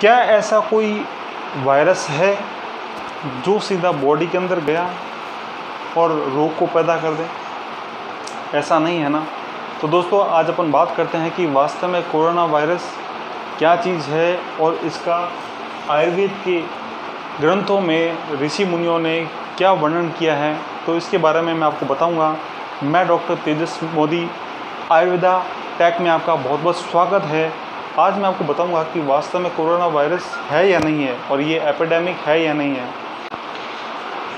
क्या ऐसा कोई वायरस है जो सीधा बॉडी के अंदर गया और रोग को पैदा कर दे? ऐसा नहीं है ना? तो दोस्तों, आज अपन बात करते हैं कि वास्तव में कोरोना वायरस क्या चीज़ है और इसका आयुर्वेद के ग्रंथों में ऋषि मुनियों ने क्या वर्णन किया है? तो इसके बारे में मैं आपको बताऊँगा। मैं डॉक्टर तेजस मोदी, आयुर्वेदा टैक में आपका बहुत बहुत स्वागत है। आज मैं आपको बताऊँगा कि वास्तव में कोरोना वायरस है या नहीं है और ये एपिडेमिक है या नहीं है।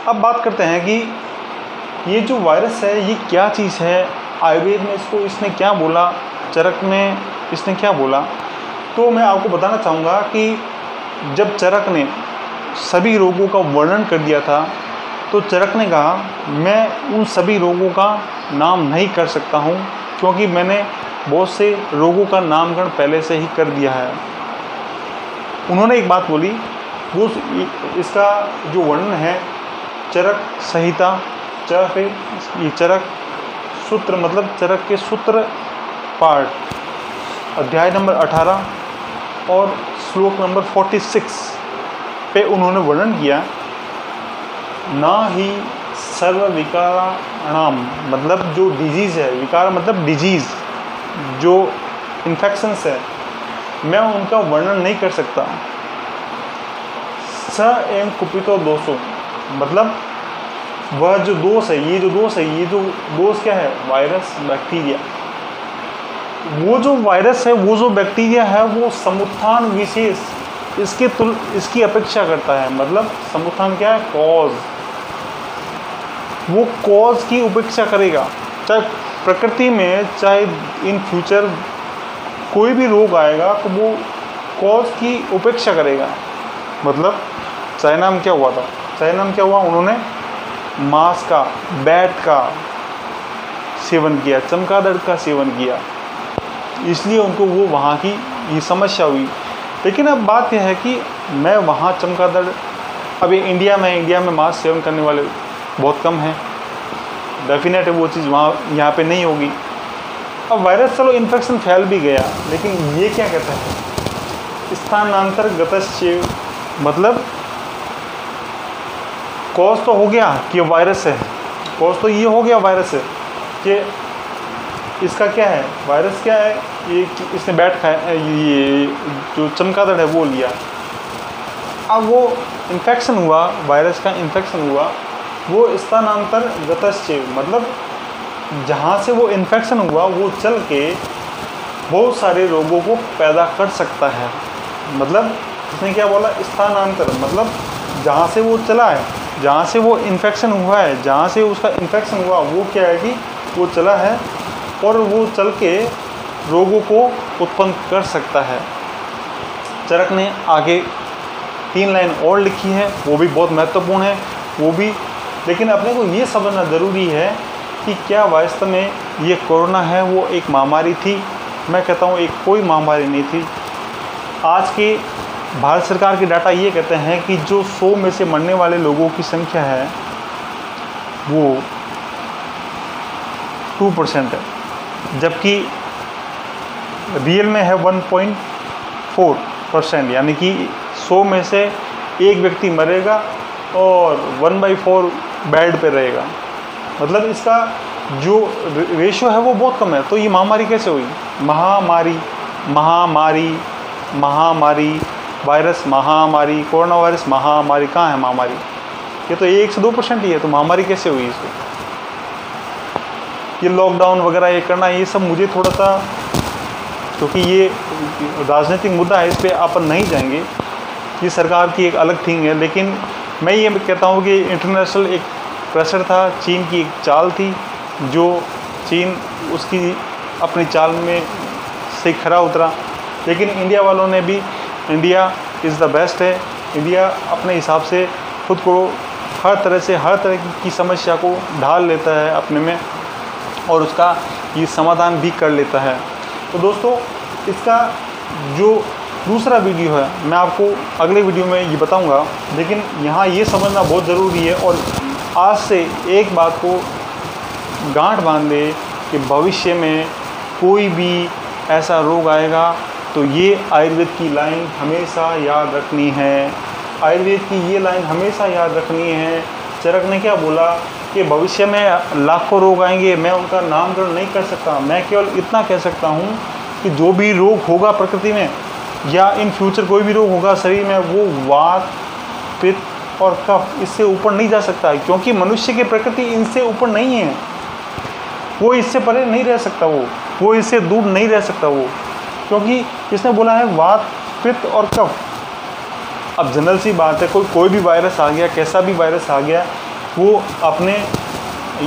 अब बात करते हैं कि ये जो वायरस है, ये क्या चीज़ है? आयुर्वेद में इसको इसने क्या बोला? चरक में इसने क्या बोला? तो मैं आपको बताना चाहूँगा कि जब चरक ने सभी रोगों का वर्णन कर दिया था तो चरक ने कहा, मैं उन सभी रोगों का नाम नहीं कर सकता हूँ, क्योंकि मैंने बहुत से रोगों का नामकरण पहले से ही कर दिया है। उन्होंने एक बात बोली, वो इसका जो वर्णन है, चरक संहिता, चरक ये चरक सूत्र मतलब चरक के सूत्र पार्ट अध्याय नंबर 18 और श्लोक नंबर 46 पे उन्होंने वर्णन किया, ना ही सर्व विकाराणाम मतलब जो डिज़ीज़ है, विकार मतलब डिज़ीज़ जो इन्फेक्शंस है, मैं उनका वर्णन नहीं कर सकता। स एम कुपितो दोषो मतलब वह जो दोष है, ये जो दोष है, ये जो दोष क्या है? वायरस बैक्टीरिया वो जो वायरस है, वो जो बैक्टीरिया है, वो समुत्थान विशेष इसके तुल, इसकी अपेक्षा करता है। मतलब समुत्थान क्या है? कॉज वो कॉज की उपेक्षा करेगा। चाहे प्रकृति में चाहे इन फ्यूचर कोई भी रोग आएगा तो वो कॉज की उपेक्षा करेगा। मतलब चाइना में क्या हुआ था? चाइना में क्या हुआ? उन्होंने मांस का, बैट का सेवन किया चमकादड़ का सेवन किया। इसलिए उनको वो वहाँ की ये समस्या हुई। लेकिन अब बात यह है कि मैं वहाँ चमकादड़ अभी इंडिया में इंडिया में मांस सेवन करने वाले बहुत कम हैं। डेफिनेट है वो चीज़ वहाँ, यहाँ पे नहीं होगी। अब वायरस चलो इन्फेक्शन फैल भी गया, लेकिन ये क्या कहता है? स्थानांतर गतश्चेव मतलब कॉज तो हो गया कि वायरस है। कॉज तो ये हो गया वायरस है कि इसका क्या है? वायरस क्या है? ये इसने बैठ खाया ये जो चमकादड़ है वो लिया। अब वो इन्फेक्शन हुआ वायरस का इन्फेक्शन हुआ वो स्थानांतर गतश्चे मतलब जहाँ से वो इन्फेक्शन हुआ, वो चल के बहुत सारे रोगों को पैदा कर सकता है। मतलब इसने क्या बोला? स्थानांतर मतलब जहाँ से वो चला है, जहाँ से वो इन्फेक्शन हुआ है, जहाँ से उसका इन्फेक्शन हुआ, वो क्या है कि वो चला है और वो चल के रोगों को उत्पन्न कर सकता है। चरक ने आगे तीन लाइन और लिखी है, वो भी बहुत महत्वपूर्ण है, वो भी लेकिन अपने को ये समझना ज़रूरी है कि क्या वास्तव में ये कोरोना है, वो एक महामारी थी। मैं कहता हूँ, एक कोई महामारी नहीं थी। आज के भारत सरकार के डाटा ये कहते हैं कि जो सौ में से मरने वाले लोगों की संख्या है, वो टू परसेंट है। जबकि रियल में है वन पॉइंट फोर परसेंट, यानी कि सौ में से एक व्यक्ति मरेगा और वन बाई फोर बेड पे रहेगा। मतलब इसका जो रेशो है वो बहुत कम है। तो ये महामारी कैसे हुई? महामारी महामारी महामारी, वायरस, महामारी, कोरोना वायरस, महामारी, कहाँ है महामारी? ये तो एक से दो परसेंट ही है तो महामारी कैसे हुई इसको? ये लॉकडाउन वगैरह, ये करना, ये सब मुझे थोड़ा सा क्योंकि ये राजनीतिक मुद्दा है, इस पर अपन नहीं जाएँगे। ये सरकार की एक अलग थिंग है, लेकिन मैं ये कहता हूँ कि इंटरनेशनल एक प्रेशर था, चीन की एक चाल थी, जो चीन उसकी अपनी चाल में से खरा उतरा। लेकिन इंडिया वालों ने भी, इंडिया इज़ द बेस्ट है, इंडिया अपने हिसाब से खुद को हर तरह से, हर तरह की समस्या को ढाल लेता है अपने में और उसका ये समाधान भी कर लेता है। तो दोस्तों, इसका जो दूसरा वीडियो है, मैं आपको अगले वीडियो में ये बताऊँगा, लेकिन यहाँ ये समझना बहुत ज़रूरी है और आज से एक बात को गांठ बाँध दे कि भविष्य में कोई भी ऐसा रोग आएगा तो ये आयुर्वेद की लाइन हमेशा याद रखनी है। आयुर्वेद की ये लाइन हमेशा याद रखनी है। चरक ने क्या बोला कि भविष्य में लाखों रोग आएँगे, मैं उनका नामकरण नहीं कर सकता। मैं केवल इतना कह सकता हूँ कि जो भी रोग होगा प्रकृति में, या इन फ्यूचर कोई भी रोग होगा शरीर में, वो वात, पित्त और कफ इससे ऊपर नहीं जा सकता क्योंकि मनुष्य की प्रकृति इनसे ऊपर नहीं है। वो इससे परे नहीं रह सकता वो। वो इससे दूर नहीं रह सकता वो। क्योंकि इसने बोला है, वात, पित्त और कफ। अब जनरल सी बात है, कोई कोई भी वायरस आ गया, कैसा भी वायरस आ गया, वो अपने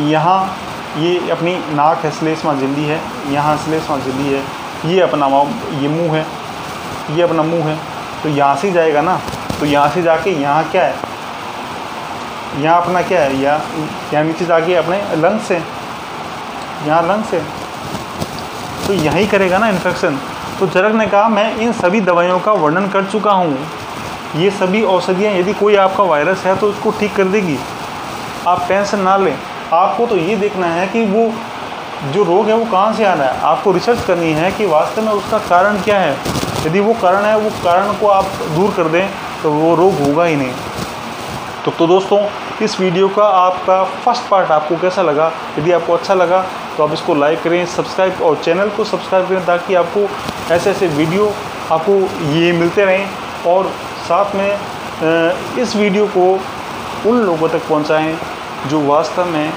यहाँ, ये अपनी नाक है श्लेष्मा झिल्ली है, यहाँ श्लेष्मा झिल्ली है, ये अपना ये मुँह है, ये अपना मुँह है तो यहाँ से जाएगा ना? तो यहाँ से जाके यहाँ क्या है? यहाँ अपना क्या है? या यहाँ नीचे जाके अपने लंग्स से। यहाँ लंग्स से। तो यहीं करेगा ना इन्फेक्शन तो जरक ने कहा, मैं इन सभी दवाइयों का वर्णन कर चुका हूँ। ये सभी औषधियाँ, यदि कोई आपका वायरस है तो उसको ठीक कर देगी। आप टेंशन ना लें। आपको तो ये देखना है कि वो जो रोग है, वो कहाँ से आ रहा है? आपको रिसर्च करनी है कि वास्तव में उसका कारण क्या है। यदि वो कारण है, वो कारण को आप दूर कर दें तो वो रोग होगा ही नहीं। तो तो दोस्तों, इस वीडियो का आपका फ़र्स्ट पार्ट आपको कैसा लगा? यदि आपको अच्छा लगा तो आप इसको लाइक करें, सब्सक्राइब और चैनल को सब्सक्राइब करें ताकि आपको ऐसे ऐसे वीडियो आपको ये मिलते रहें और साथ में इस वीडियो को उन लोगों तक पहुंचाएँ जो वास्तव में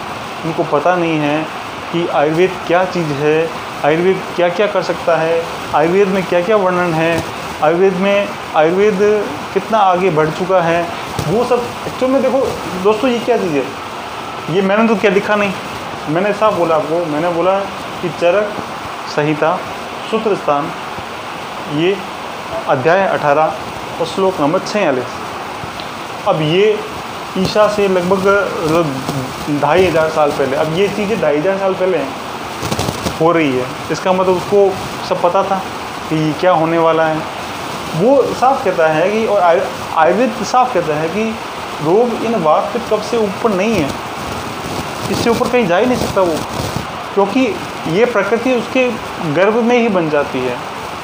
उनको पता नहीं है कि आयुर्वेद क्या चीज़ है, आयुर्वेद क्या क्या कर सकता है, आयुर्वेद में क्या क्या वर्णन है, आयुर्वेद में, आयुर्वेद कितना आगे बढ़ चुका है वो सब एक्चुअल में देखो, दोस्तों ये क्या चीज़ है? ये मैंने तो क्या दिखा नहीं। मैंने साफ़ बोला आपको, मैंने बोला कि चरक संहिता, सूत्र स्थान, ये अध्याय अठारह और श्लोक नंबर छियालीस। अब ये ईशा से लगभग ढाई हज़ार साल पहले, अब ये चीज़ें ढाई हज़ार साल पहले हो रही है। इसका मतलब उसको सब पता था कि ये क्या होने वाला है। वो साफ़ कहता है कि और आयुर्वेद साफ़ कहता है कि रोग इन वात पित्त कब से ऊपर नहीं है। इससे ऊपर कहीं जा ही नहीं सकता वो क्योंकि ये प्रकृति उसके गर्भ में ही बन जाती है।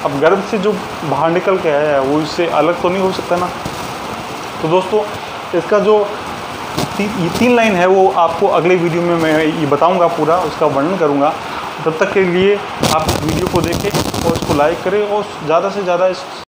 अब गर्भ से जो बाहर निकल के आया है वो इससे अलग तो नहीं हो सकता ना। तो दोस्तों इसका जो ती, ये तीन लाइन है वो आपको अगले वीडियो में मैं ये बताऊँगा पूरा उसका वर्णन करूँगा। तब तक के लिए आप वीडियो को देखें और इसको लाइक करें और ज़्यादा से ज़्यादा इस